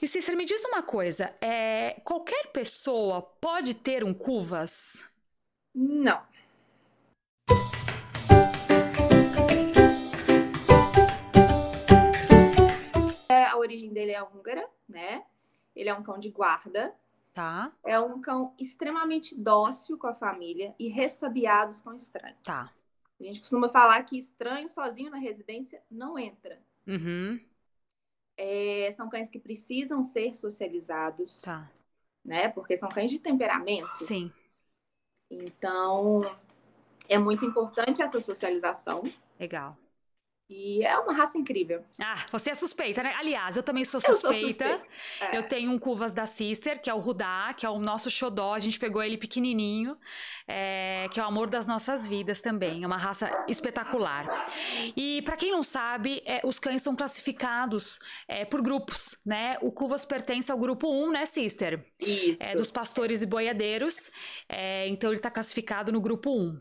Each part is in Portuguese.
E Cícero, me diz uma coisa: é, qualquer pessoa pode ter um cuvas? Não. É, a origem dele é húngara, né? Ele é um cão de guarda. Tá. É um cão extremamente dócil com a família e ressabiados com estranhos. Tá. A gente costuma falar que estranho sozinho na residência não entra. Uhum. É, são cães que precisam ser socializados, Tá. né? Porque são cães de temperamento. Sim. Então, é muito importante essa socialização. Legal. E é uma raça incrível. Ah, você é suspeita, né? Aliás, eu também sou Eu sou suspeita. suspeita. É. Eu tenho um Cuvas da Sister, que é o Rudá, que é o nosso xodó. A gente pegou ele pequenininho, é, que é o amor das nossas vidas também. É uma raça espetacular. E pra quem não sabe, é, os cães são classificados é, por grupos, né? O Cuvas pertence ao grupo 1, né, Sister? Isso. É, dos pastores e boiadeiros. É, então ele está classificado no grupo 1.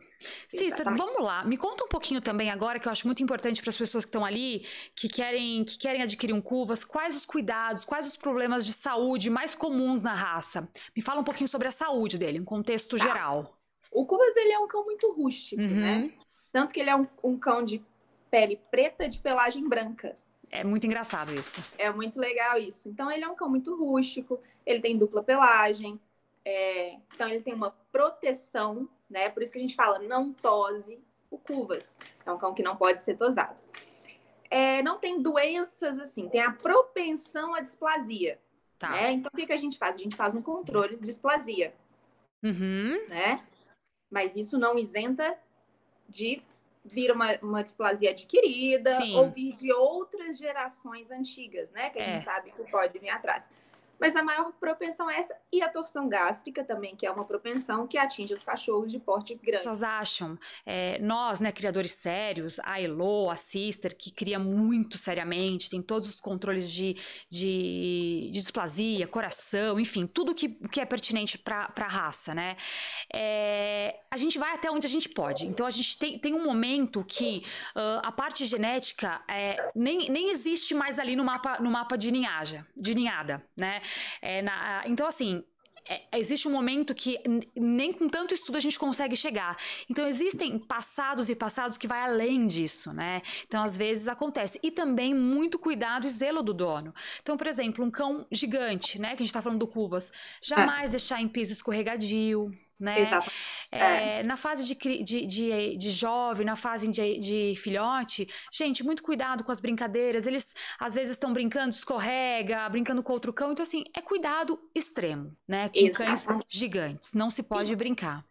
Sister, Exatamente. vamos lá. Me conta um pouquinho também agora, que eu acho muito importante para as pessoas que estão ali, que querem, que querem adquirir um cuvas, quais os cuidados, quais os problemas de saúde mais comuns na raça? Me fala um pouquinho sobre a saúde dele, em contexto Tá. geral. O Cubas, ele é um cão muito rústico, Uhum. né? Tanto que ele é um, um cão de pele preta de pelagem branca. É muito engraçado isso. É muito legal isso. Então, ele é um cão muito rústico, ele tem dupla pelagem, é, então ele tem uma proteção, né? Por isso que a gente fala não tose o Cuvas. É um cão que não pode ser tosado. É, não tem doenças assim, tem a propensão à displasia, Tá. né? Então, o que, que a gente faz? A gente faz um controle de displasia, Uhum. né? Mas isso não isenta de vir uma, uma displasia adquirida Sim. ou vir de outras gerações antigas, né? Que a É. gente sabe que pode vir atrás. Mas a maior propensão é essa, e a torção gástrica também, que é uma propensão que atinge os cachorros de porte As grande. pessoas acham, é, nós, né, criadores sérios, a Elo, a Sister, que cria muito seriamente, tem todos os controles de, de, de displasia, coração, enfim, tudo que, que é pertinente para a raça, né? É, a gente vai até onde a gente pode. Então, a gente tem, tem um momento que ah, a parte genética é, nem, nem existe mais ali no mapa, no mapa de ninhagem, de ninhada, né? É, na- então, assim, é, existe um momento que nem com tanto estudo a gente consegue chegar. Então, existem passados e passados que vai além disso, né? Então, às vezes acontece. E também muito cuidado e zelo do dono. Então, por exemplo, um cão gigante, né? Que a gente tá falando do Cuvas. Jamais deixar em piso escorregadio, né? Exato. É, Na fase de, de, de, de jovem, na fase de, de filhote, gente, muito cuidado com as brincadeiras. Eles às vezes estão brincando, escorrega, brincando com outro cão. Então, assim, é cuidado extremo, né? Com cães Exatamente. gigantes. Não se pode Isso. brincar.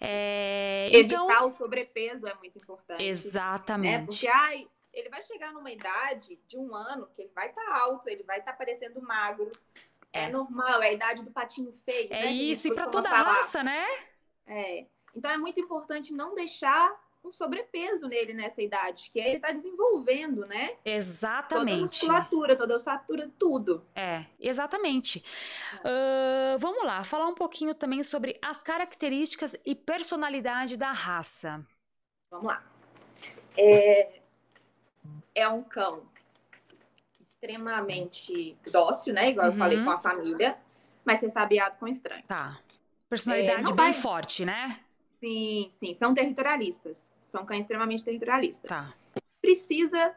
É, Evitar então, o sobrepeso é muito importante. Né? exatamente. Porque, ai, ele vai chegar numa idade de um ano que ele vai estar alto, ele vai estar parecendo magro. É. É. normal, é a idade do patinho feio. É né, isso, e para toda a raça, né? É. Então é muito importante não deixar um sobrepeso nele nessa idade, que ele está desenvolvendo, né? Toda a Exatamente. musculatura, toda a ossatura, tudo. É, exatamente. Ahn, vamos lá, falar um pouquinho também sobre as características e personalidade da raça. Vamos lá. É, é um cão extremamente dócil, né? Igual eu Uhum. falei com a família, mas ressabiado com estranho. Tá. Personalidade É, bem forte, né? Sim, sim, são territorialistas. São cães extremamente territorialistas. Tá. Precisa,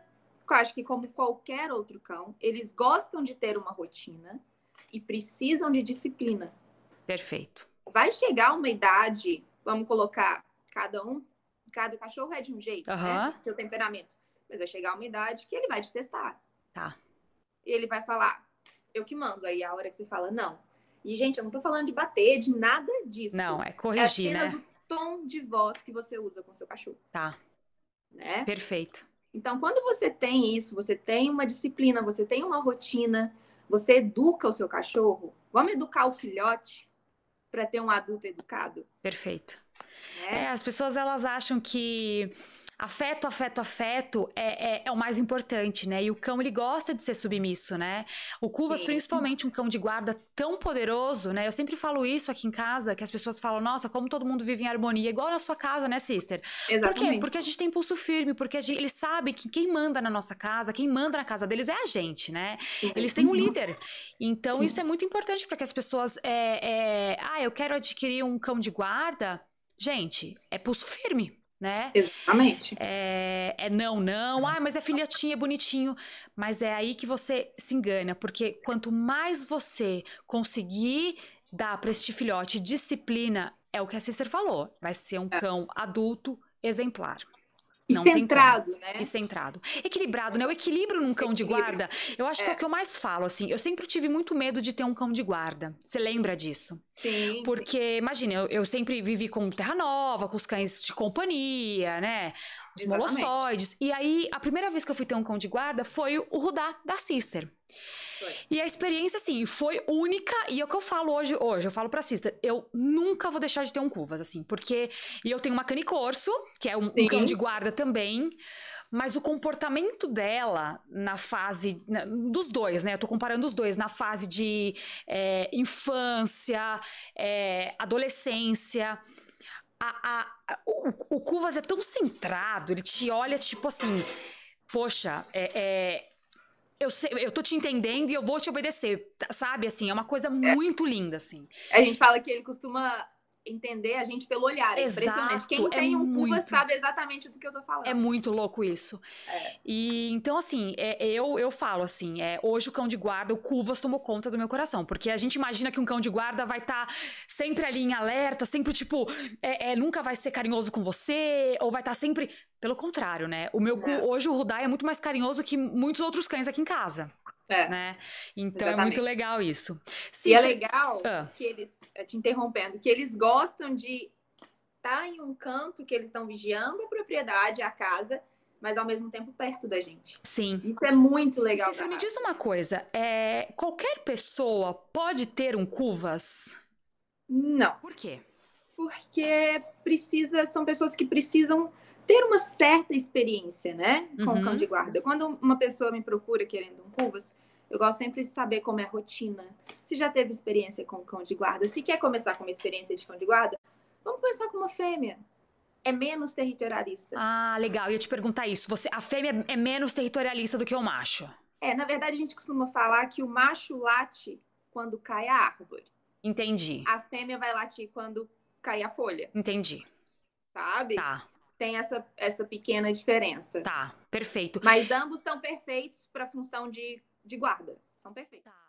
eu acho que como qualquer outro cão, eles gostam de ter uma rotina e precisam de disciplina. Perfeito. Vai chegar uma idade, vamos colocar cada um, cada cachorro é de um jeito, Aham. né? Seu temperamento. Mas vai chegar uma idade que ele vai te testar. Tá. E ele vai falar, eu que mando. Aí a hora que você fala, não. E, gente, eu não tô falando de bater, de nada disso. Não, é é corrigir, apenas né? o tom de voz que você usa com seu cachorro, Tá. né? Perfeito. Então, quando você tem isso, você tem uma disciplina, você tem uma rotina, você educa o seu cachorro. Vamos educar o filhote para ter um adulto educado, Perfeito. né? É, as pessoas elas acham que Afeto, afeto, afeto é, é, é, o mais importante, né? E o cão, ele gosta de ser submisso, né? O Cuvas, Sim. principalmente um cão de guarda tão poderoso, né? Eu sempre falo isso aqui em casa, que as pessoas falam, nossa, como todo mundo vive em harmonia, igual na sua casa, né, sister? Exatamente. Por quê? Porque a gente tem pulso firme, porque gente, eles sabem que quem manda na nossa casa, quem manda na casa deles é a gente, né? Eles têm um líder. Então, Sim. isso é muito importante para que as pessoas... É, é, ah, eu quero adquirir um cão de guarda... Gente, é pulso firme, né? Exatamente. É, é, não, não, ah, mas é filhotinho, é bonitinho. Mas é aí que você se engana, porque quanto mais você conseguir dar para este filhote disciplina, é o que a Sister falou, vai ser um é. cão adulto exemplar. E não centrado, né? E centrado. Equilibrado, né? O equilíbrio num cão Equilíbrio. de guarda, eu acho é. que é o que eu mais falo, assim. Eu sempre tive muito medo de ter um cão de guarda. Você lembra disso? Sim. Porque, sim. imagina, eu, eu, sempre vivi com Terra Nova, com os cães de companhia, né? Os Exatamente. molossoides. E aí, a primeira vez que eu fui ter um cão de guarda foi o Rudá da Sister. E a experiência, assim, foi única. E é o que eu falo hoje. Hoje, eu falo pra Sister, eu nunca vou deixar de ter um Cuvas, assim. Porque... E eu tenho uma canicorso, que é um, um cão de guarda também. Mas o comportamento dela na fase. Na, dos dois, né? Eu tô comparando os dois. Na fase de é, infância, é, adolescência. A, a, o, o Cuvas é tão centrado, ele te olha tipo assim. Poxa, é, é eu, sei, eu tô te entendendo e eu vou te obedecer, sabe? Assim, é uma coisa é. muito é. linda, assim. A gente fala que ele costuma entender a gente pelo olhar. É Exato, impressionante. Quem é tem um muito, sabe exatamente do que eu tô falando. É muito louco isso. É. E então, assim, é, eu, eu falo assim: é, hoje o cão de guarda, o Cuvas tomou conta do meu coração. Porque a gente imagina que um cão de guarda vai estar tá sempre ali em alerta, sempre, tipo, é, é, nunca vai ser carinhoso com você, ou vai estar tá sempre. Pelo contrário, né? O meu é. hoje o Rudai é muito mais carinhoso que muitos outros cães aqui em casa. É. Né? Então Exatamente. é muito legal isso. E é legal ah. que eles, te interrompendo, que eles gostam de estar tá em um canto que eles estão vigiando a propriedade, a casa, mas ao mesmo tempo perto da gente. Sim. Isso é muito legal. Cícero, me diz uma coisa: é, qualquer pessoa pode ter um cuvas? Não. Por quê? Porque precisa, são pessoas que precisam ter uma certa experiência, né, com uhum. o cão de guarda. Quando uma pessoa me procura querendo um cuvas, eu gosto sempre de saber como é a rotina. Se já teve experiência com o cão de guarda, se quer começar com uma experiência de cão de guarda, vamos começar com uma fêmea. É menos territorialista. Ah, legal. Eu ia te perguntar isso. Você, a fêmea é menos territorialista do que o macho? É, na verdade a gente costuma falar que o macho late quando cai a árvore. Entendi. A fêmea vai latir quando cai a folha. Entendi. Sabe? Tá tem essa, essa pequena diferença. Tá, perfeito. Mas ambos são perfeitos para a função de, de guarda. São perfeitos. Tá.